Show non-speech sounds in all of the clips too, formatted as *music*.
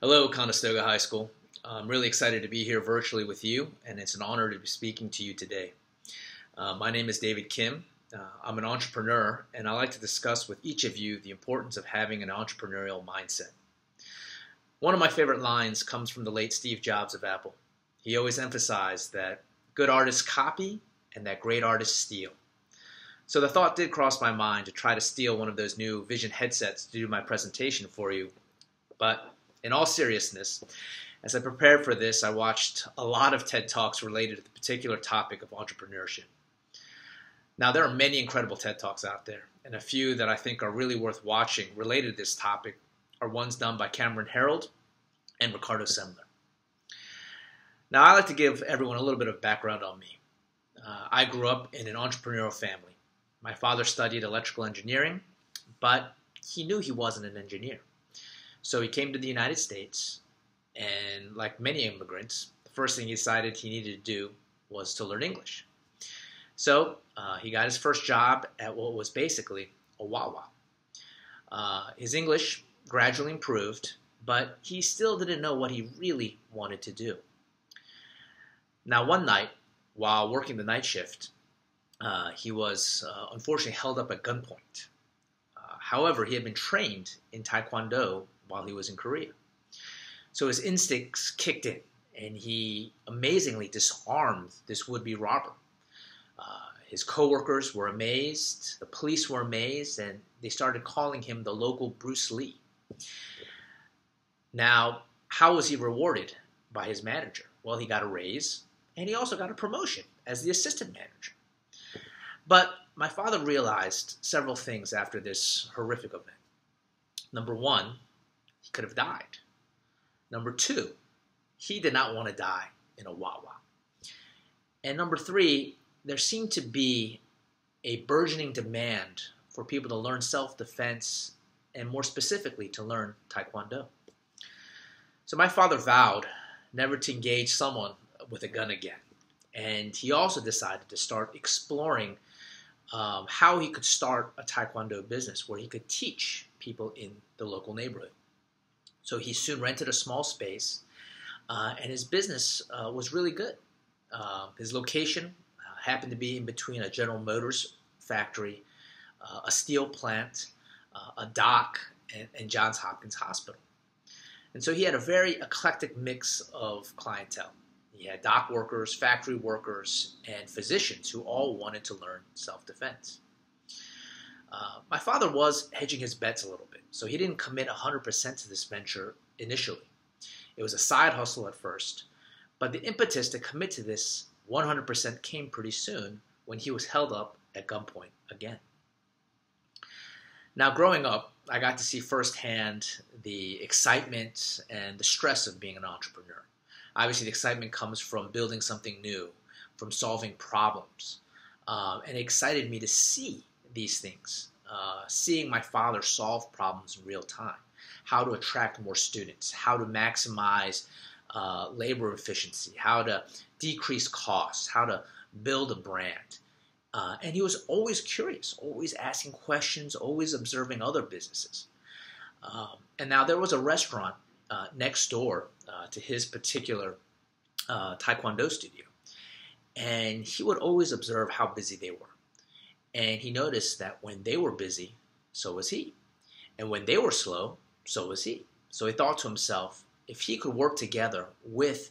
Hello, Conestoga High School. I'm really excited to be here virtually with you, and it's an honor to be speaking to you today. Uh, my name is David Kim. Uh, I'm an entrepreneur, and I like to discuss with each of you the importance of having an entrepreneurial mindset. One of my favorite lines comes from the late Steve Jobs of Apple. He always emphasized that good artists copy and that great artists steal. So the thought did cross my mind to try to steal one of those new Vision headsets to do my presentation for you. But in all seriousness, as I prepared for this, I watched a lot of TED Talks related to the particular topic of entrepreneurship. Now, there are many incredible TED Talks out there, and a few that I think are really worth watching related to this topic are ones done by Cameron Herold and Ricardo Semler. Now, I like to give everyone a little bit of background on me. Uh, I grew up in an entrepreneurial family. My father studied electrical engineering, but he knew he wasn't an engineer. So he came to the United States, and like many immigrants, the first thing he decided he needed to do was to learn English. So uh, he got his first job at what was basically a Wawa. Uh, his English gradually improved, but he still didn't know what he really wanted to do. Now, one night, while working the night shift, uh, he was uh, unfortunately held up at gunpoint. Uh, however, he had been trained in Taekwondo while he was in Korea. So his instincts kicked in, and he amazingly disarmed this would be robber. Uh, his coworkers were amazed, the police were amazed, and they started calling him the local Bruce Lee. Now, how was he rewarded by his manager? Well, he got a raise, and he also got a promotion as the assistant manager. But my father realized several things after this horrific event. Number one, could have died. Number two, he did not want to die in a Wawa. And number three, there seemed to be a burgeoning demand for people to learn self defense and more specifically to learn Taekwondo. So my father vowed never to engage someone with a gun again. And he also decided to start exploring um, how he could start a Taekwondo business where he could teach people in the local neighborhood. So he soon rented a small space, uh, and his business uh, was really good. Uh, his location uh, happened to be in between a General Motors factory, uh, a steel plant, uh, a dock, and, and Johns Hopkins Hospital. And so he had a very eclectic mix of clientele. He had dock workers, factory workers, and physicians who all wanted to learn self defense. Uh, my father was hedging his bets a little bit, so he didn't commit 100% to this venture initially. It was a side hustle at first, but the impetus to commit to this 100% came pretty soon when he was held up at gunpoint again. Now, growing up, I got to see firsthand the excitement and the stress of being an entrepreneur. Obviously, the excitement comes from building something new, from solving problems. Um, and it excited me to see these things, uh, seeing my father solve problems in real time, how to attract more students, how to maximize uh, labor efficiency, how to decrease costs, how to build a brand. Uh, and he was always curious, always asking questions, always observing other businesses. Um, and now there was a restaurant uh, next door uh, to his particular uh, Taekwondo studio. And he would always observe how busy they were. And he noticed that when they were busy, so was he. And when they were slow, so was he. So he thought to himself, if he could work together with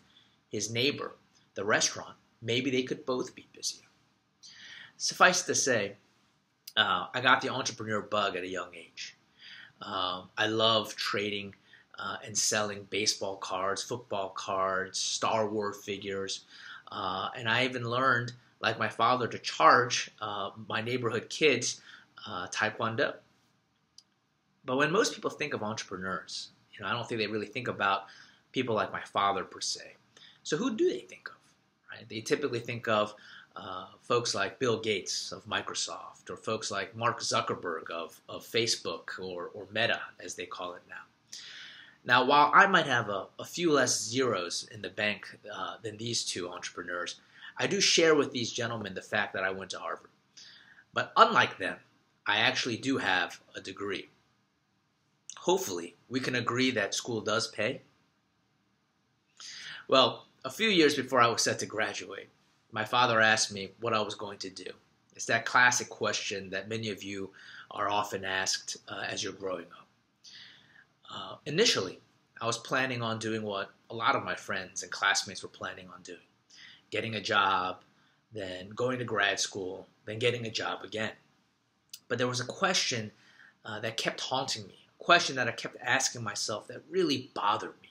his neighbor, the restaurant, maybe they could both be busier. Suffice to say, uh, I got the entrepreneur bug at a young age. Um, I love trading uh, and selling baseball cards, football cards, Star Wars figures. Uh, and I even learned, like my father, to charge uh, my neighborhood kids uh, Taekwondo. But when most people think of entrepreneurs, you know, I don't think they really think about people like my father per se. So who do they think of? Right? They typically think of uh, folks like Bill Gates of Microsoft, or folks like Mark Zuckerberg of, of Facebook or, or Meta, as they call it now. Now, while I might have a, a few less zeros in the bank uh, than these two entrepreneurs, I do share with these gentlemen the fact that I went to Harvard. But unlike them, I actually do have a degree. Hopefully, we can agree that school does pay, Well, a few years before I was set to graduate, my father asked me what I was going to do. It's that classic question that many of you are often asked uh, as you're growing up. Uh, initially, I was planning on doing what a lot of my friends and classmates were planning on doing getting a job, then going to grad school, then getting a job again. But there was a question uh, that kept haunting me, a question that I kept asking myself that really bothered me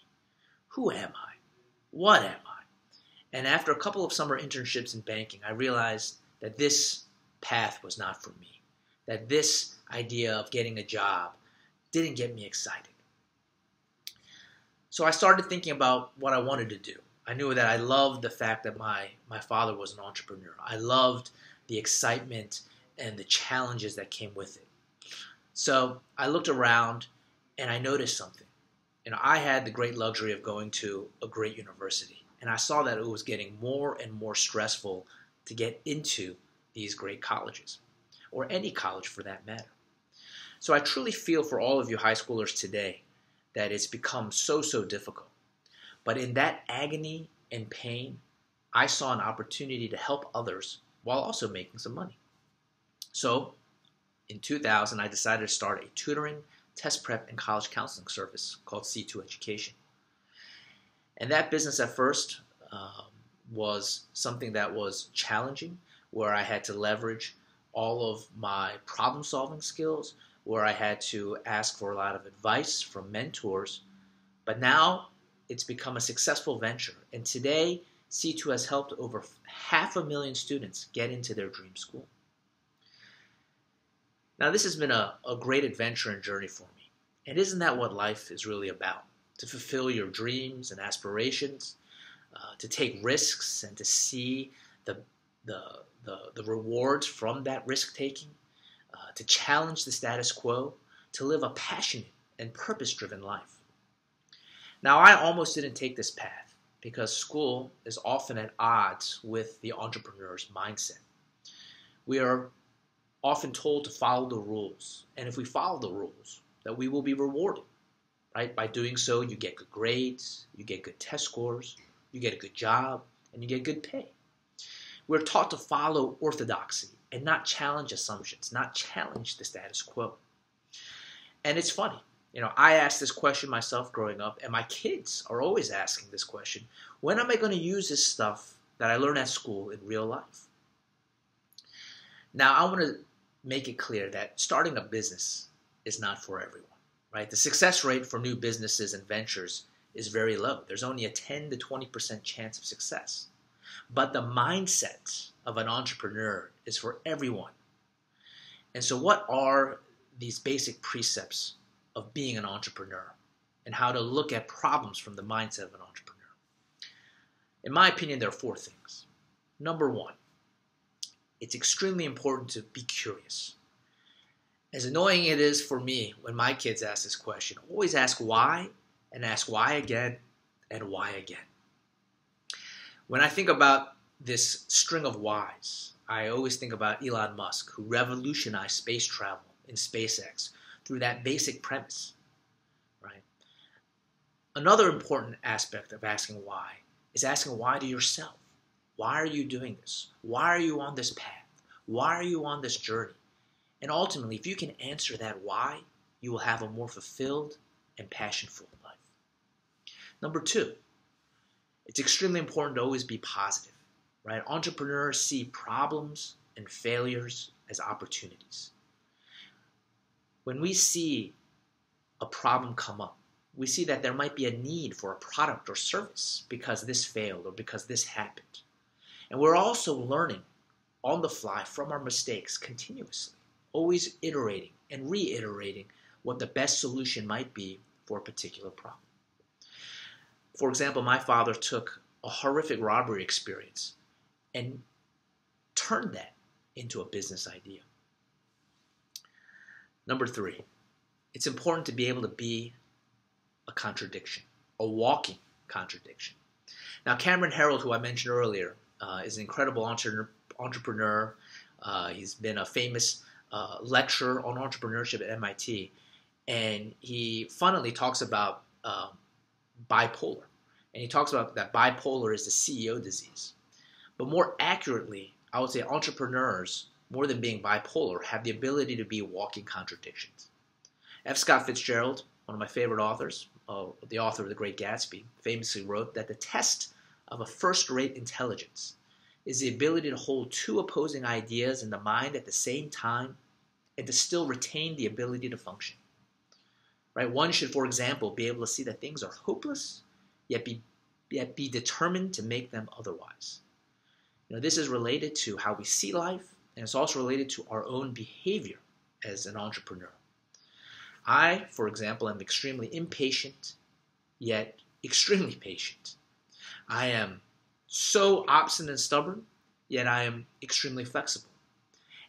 Who am I? What am I? And after a couple of summer internships in banking, I realized that this path was not for me, that this idea of getting a job didn't get me excited. So I started thinking about what I wanted to do. I knew that I loved the fact that my, my father was an entrepreneur. I loved the excitement and the challenges that came with it. So I looked around and I noticed something. You know, I had the great luxury of going to a great university, and I saw that it was getting more and more stressful to get into these great colleges, or any college for that matter. So I truly feel for all of you high schoolers today that it's become so, so difficult. But in that agony and pain, I saw an opportunity to help others while also making some money. So in 2000, I decided to start a tutoring, test prep, and college counseling service called C2 Education. And that business at first um, was something that was challenging, where I had to leverage all of my problem solving skills, where I had to ask for a lot of advice from mentors. But now it's become a successful venture. And today, C2 has helped over half a million students get into their dream school. Now, this has been a, a great adventure and journey for me. And isn't that what life is really about? To fulfill your dreams and aspirations, uh, to take risks and to see the, the, the, the rewards from that risk taking uh, to challenge the status quo, to live a passionate and purpose driven life. Now, I almost didn't take this path because school is often at odds with the entrepreneur's mindset. We are often told to follow the rules, and if we follow the rules, that we will be rewarded. Right? By doing so, you get good grades, you get good test scores, you get a good job, and you get good pay. We're taught to follow orthodoxy and not challenge assumptions, not challenge the status quo. And it's funny. You know, I asked this question myself growing up, and my kids are always asking this question when am I going to use this stuff that I learned at school in real life? Now, I want to make it clear that starting a business is not for everyone, right? The success rate for new businesses and ventures is very low. There's only a 10 to 20% chance of success. But the mindset of an entrepreneur is for everyone. And so, what are these basic precepts of being an entrepreneur and how to look at problems from the mindset of an entrepreneur? In my opinion, there are four things. Number one, it's extremely important to be curious. As annoying it is for me when my kids ask this question, always ask why and ask why again and why again. When I think about this string of whys, I always think about Elon Musk, who revolutionized space travel in SpaceX through that basic premise, right? Another important aspect of asking why is asking why to yourself. Why are you doing this? Why are you on this path? Why are you on this journey? And ultimately, if you can answer that why, you will have a more fulfilled and passionful life. Number two, it's extremely important to always be positive right? Entrepreneurs see problems and failures as opportunities. When we see a problem come up, we see that there might be a need for a product or service because this failed or because this happened. And we're also learning on the fly from our mistakes continuously, always iterating and reiterating what the best solution might be for a particular problem. For example, my father took a horrific robbery experience and turned that into a business idea. Number three, it's important to be able to be a contradiction, a walking contradiction. Now, Cameron Herold, who I mentioned earlier, uh, is an incredible entre- entrepreneur. Uh, he's been a famous uh, lecturer on entrepreneurship at MIT, and he funnily talks about um, bipolar And he talks about that bipolar is the CEO disease. But more accurately, I would say entrepreneurs, more than being bipolar, have the ability to be walking contradictions. F. Scott Fitzgerald, one of my favorite authors, uh, the author of The Great Gatsby, famously wrote that the test of a first rate intelligence is the ability to hold two opposing ideas in the mind at the same time and to still retain the ability to function. Right? One should, for example, be able to see that things are hopeless, yet be, yet be determined to make them otherwise. You know, this is related to how we see life, and it's also related to our own behavior as an entrepreneur. I, for example, am extremely impatient, yet extremely *laughs* patient. I am so obstinate and stubborn, yet I am extremely flexible.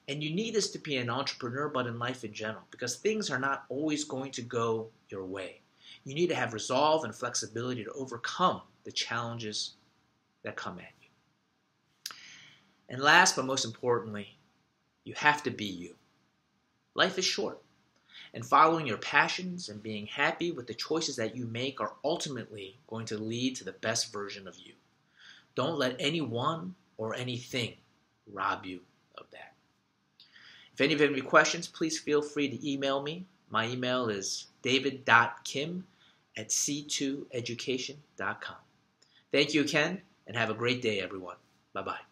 And you need this to be an entrepreneur, but in life in general, because things are not always going to go your way. You need to have resolve and flexibility to overcome the challenges that come at you. And last but most importantly, you have to be you. Life is short. And following your passions and being happy with the choices that you make are ultimately going to lead to the best version of you. Don't let anyone or anything rob you of that. If any of you have any questions, please feel free to email me. My email is david.kim at c2education.com. Thank you, Ken, and have a great day, everyone. Bye bye.